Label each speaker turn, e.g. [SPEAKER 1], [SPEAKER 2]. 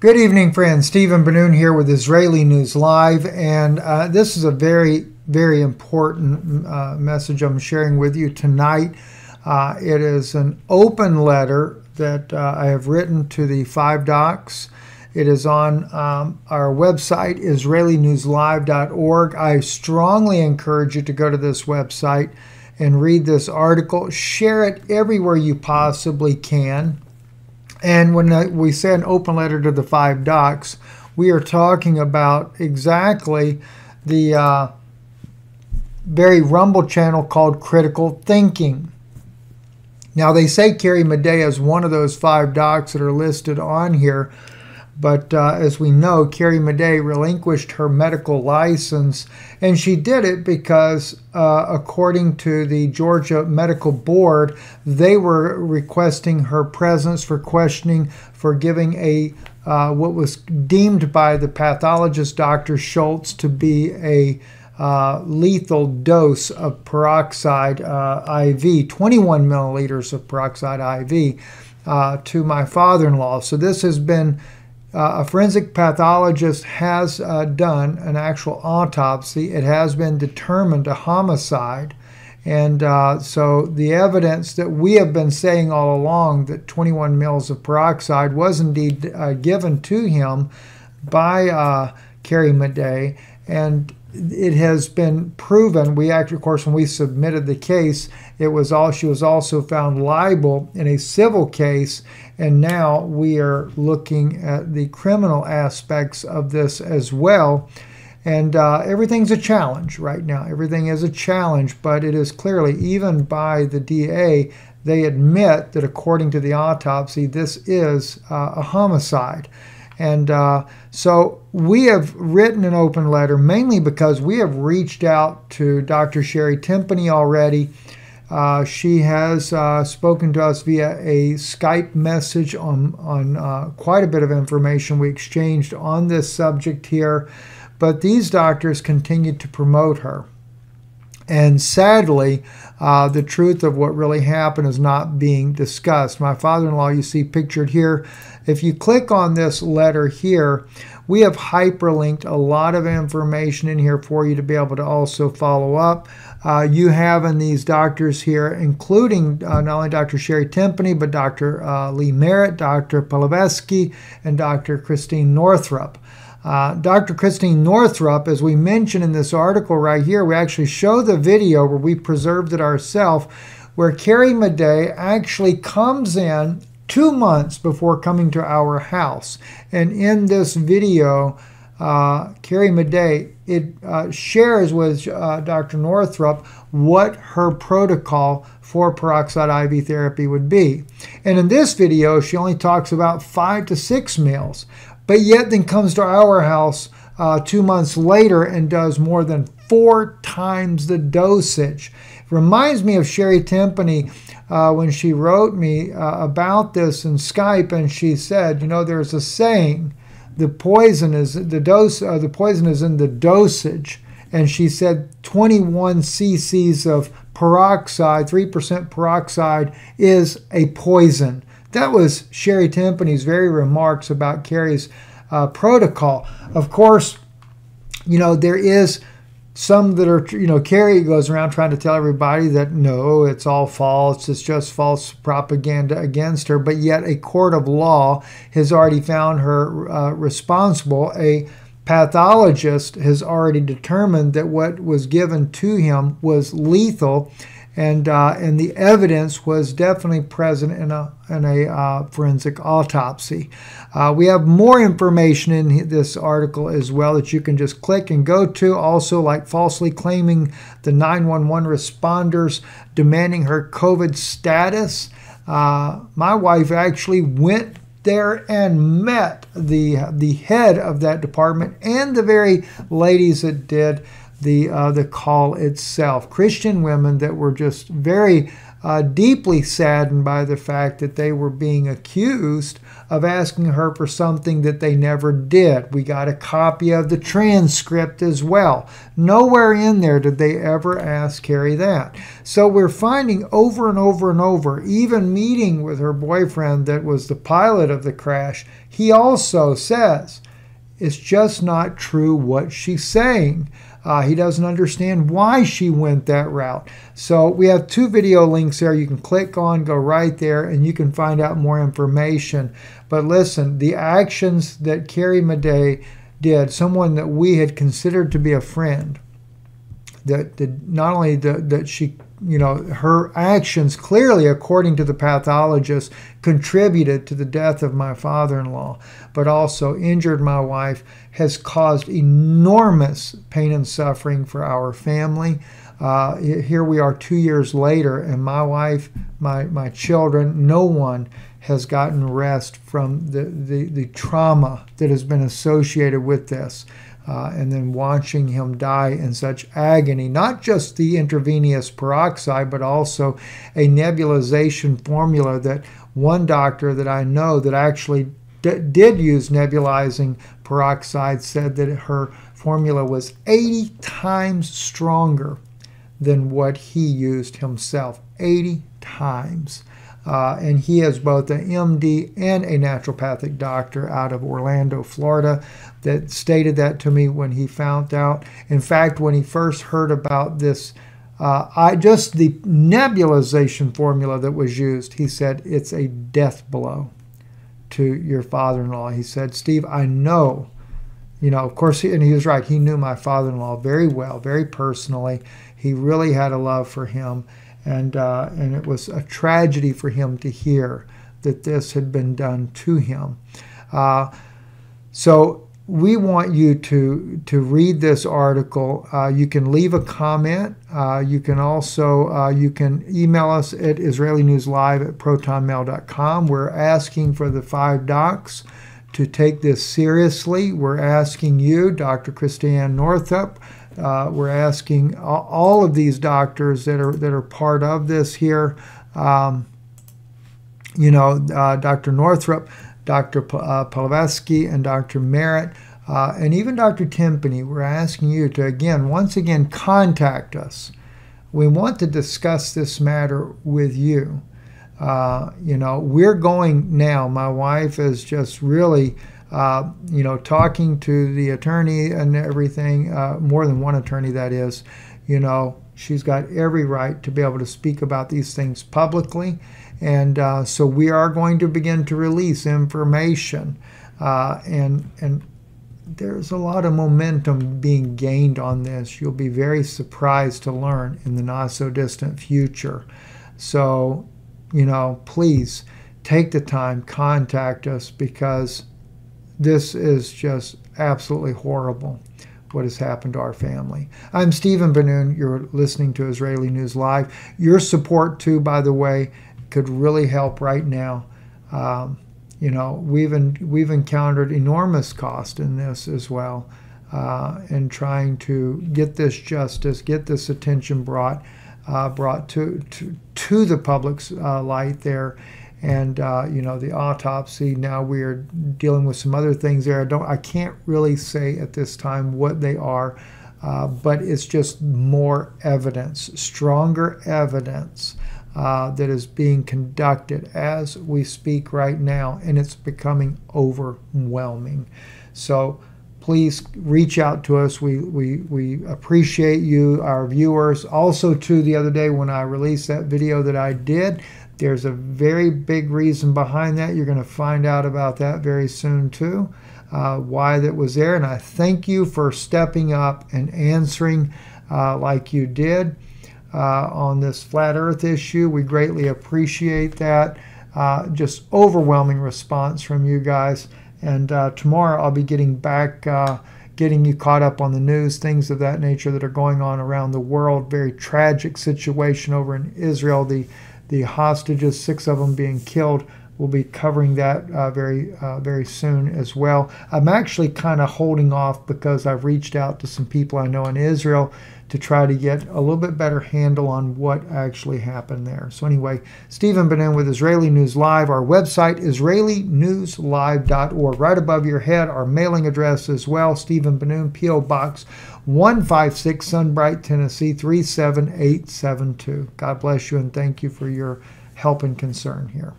[SPEAKER 1] Good evening, friends. Stephen Ben-Nun here with Israeli News Live, and uh, this is a very, very important uh, message I'm sharing with you tonight. Uh, it is an open letter that uh, I have written to the five docs. It is on um, our website, IsraeliNewsLive.org. I strongly encourage you to go to this website and read this article. Share it everywhere you possibly can. And when we say an open letter to the five docs, we are talking about exactly the uh, very rumble channel called critical thinking. Now, they say Carrie Madej is one of those five docs that are listed on here, but uh, as we know, Carrie Madej relinquished her medical license, and she did it because, uh, according to the Georgia Medical Board, they were requesting her presence for questioning for giving a uh, what was deemed by the pathologist Dr. Schultz to be a uh, lethal dose of peroxide uh, IV, 21 milliliters of peroxide IV, uh, to my father in law. So this has been uh, a forensic pathologist has uh, done an actual autopsy. It has been determined a homicide. And uh, so the evidence that we have been saying all along that 21 mils of peroxide was indeed uh, given to him by uh, Carrie Madej. And it has been proven. We of course, when we submitted the case, it was all she was also found liable in a civil case, and now we are looking at the criminal aspects of this as well. And uh, everything's a challenge right now. Everything is a challenge, but it is clearly, even by the DA, they admit that according to the autopsy, this is uh, a homicide. And uh, so we have written an open letter mainly because we have reached out to Dr. Sherry Tenpenny already. Uh, she has uh, spoken to us via a Skype message on, on uh, quite a bit of information we exchanged on this subject here. But these doctors continued to promote her. And sadly, uh, the truth of what really happened is not being discussed. My father in law, you see pictured here, if you click on this letter here, we have hyperlinked a lot of information in here for you to be able to also follow up. Uh, you have in these doctors here, including uh, not only Dr. Sherry Tenpenny, but Dr. Uh, Lee Merritt, Dr. Palevsky, and Dr. Christine Northrup. Uh, Dr. Christine Northrup, as we mentioned in this article right here, we actually show the video where we preserved it ourselves, where Carrie Madej actually comes in two months before coming to our house. And in this video, uh, Carrie Madej, it uh, shares with uh, Dr. Northrup what her protocol for peroxide IV therapy would be. And in this video, she only talks about five to six mils but yet then comes to our house uh, two months later and does more than four times the dosage. Reminds me of Sherry Tenpenny uh, when she wrote me uh, about this in Skype, and she said, you know, there's a saying, the poison is the dose, uh, the poison is in the dosage, and she said 21 cc's of peroxide, 3% peroxide, is a poison. That was Sherry Tenpenny's very remarks about Carrie's uh, protocol. Of course, you know, there is some that are, you know, Carrie goes around trying to tell everybody that no, it's all false, it's just false propaganda against her, but yet a court of law has already found her uh, responsible. A pathologist has already determined that what was given to him was lethal and uh, and the evidence was definitely present in a in a uh, forensic autopsy. Uh, we have more information in this article as well that you can just click and go to. Also, like falsely claiming the 911 responders demanding her COVID status. Uh, my wife actually went there and met the the head of that department and the very ladies that did the uh, the call itself. Christian women that were just very uh, deeply saddened by the fact that they were being accused of asking her for something that they never did. We got a copy of the transcript as well. Nowhere in there did they ever ask Carrie that. So we're finding over and over and over, even meeting with her boyfriend that was the pilot of the crash, he also says, it's just not true what she's saying. Uh, he doesn't understand why she went that route. So we have two video links there. You can click on, go right there, and you can find out more information. But listen, the actions that Carrie Madej did, someone that we had considered to be a friend, that, that not only the, that she you know, her actions clearly, according to the pathologist, contributed to the death of my father in law, but also injured my wife, has caused enormous pain and suffering for our family. Uh, here we are two years later, and my wife, my, my children, no one has gotten rest from the, the, the trauma that has been associated with this uh, and then watching him die in such agony, not just the intravenous peroxide, but also a nebulization formula that one doctor that I know that actually did use nebulizing peroxide said that her formula was 80 times stronger than what he used himself. 80 times. Uh, and he is both an MD and a naturopathic doctor out of Orlando, Florida, that stated that to me when he found out. In fact, when he first heard about this, uh, I just the nebulization formula that was used, he said it's a death blow to your father-in-law. He said, Steve, I know, you know, of course, and he was right. He knew my father-in-law very well, very personally. He really had a love for him and uh, and it was a tragedy for him to hear that this had been done to him. Uh, so we want you to to read this article. Uh, you can leave a comment. Uh, you can also uh, you can email us at Israeli News Live at protonmail.com. We're asking for the five docs to take this seriously. We're asking you, Dr. Christiane Northrup, uh, we're asking all of these doctors that are that are part of this here. Um, you know, uh, Dr. Northrup, Dr. P- uh, and Dr. Merritt, uh, and even Dr. Tenpenny. We're asking you to again, once again, contact us. We want to discuss this matter with you. Uh, you know, we're going now. My wife is just really uh, you know, talking to the attorney and everything, uh, more than one attorney, that is, you know, she's got every right to be able to speak about these things publicly. And uh, so we are going to begin to release information. Uh, and, and there's a lot of momentum being gained on this. You'll be very surprised to learn in the not so distant future. So, you know, please take the time, contact us because this is just absolutely horrible what has happened to our family. I'm Stephen Ben-Nun. You're listening to Israeli News Live. Your support, too, by the way, could really help right now. Um, you know, we've we've encountered enormous cost in this as well, uh, in trying to get this justice, get this attention brought uh, brought to, to to the public's uh, light there, and uh, you know the autopsy. Now we are dealing with some other things there. I don't, I can't really say at this time what they are, uh, but it's just more evidence, stronger evidence uh, that is being conducted as we speak right now, and it's becoming overwhelming. So please reach out to us. We, we, we appreciate you, our viewers. Also, too, the other day when I released that video that I did, there's a very big reason behind that. You're going to find out about that very soon, too, uh, why that was there. And I thank you for stepping up and answering uh, like you did uh, on this flat earth issue. We greatly appreciate that. Uh, just overwhelming response from you guys. And uh, tomorrow I'll be getting back uh, getting you caught up on the news, things of that nature that are going on around the world. Very tragic situation over in Israel. The the hostages, six of them being killed we'll be covering that uh, very uh, very soon as well. I'm actually kind of holding off because I've reached out to some people I know in Israel to try to get a little bit better handle on what actually happened there. So anyway, Stephen Ben-Nun with Israeli News Live. Our website, IsraeliNewsLive.org. Right above your head, our mailing address as well, Stephen Ben-Nun, P.O. Box 156, Sunbright, Tennessee 37872. God bless you and thank you for your help and concern here.